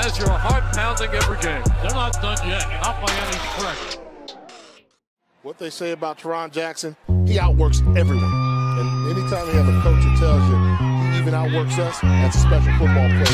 has your heart pounding every game. They're not done yet, not by any stretch. What they say about Tarron Jackson, he outworks everyone. And anytime you have a coach who tells you he even outworks us, that's a special football player.